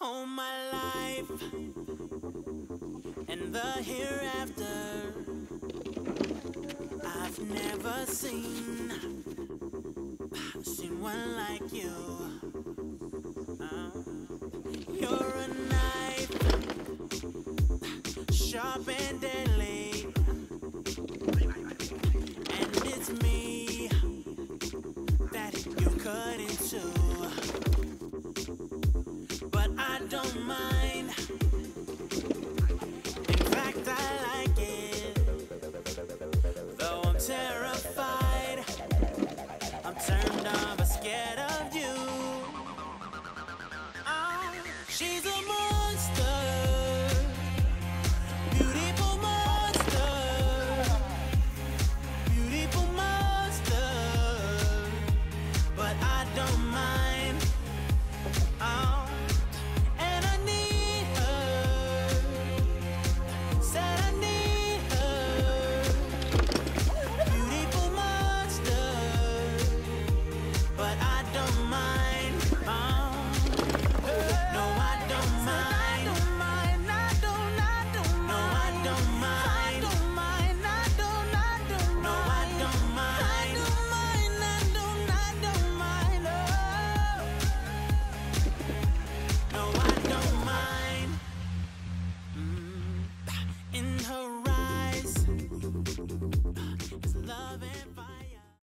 all my life and the hereafter. I've never seen seen one like you. Uh, you're a knife, sharp and terrified.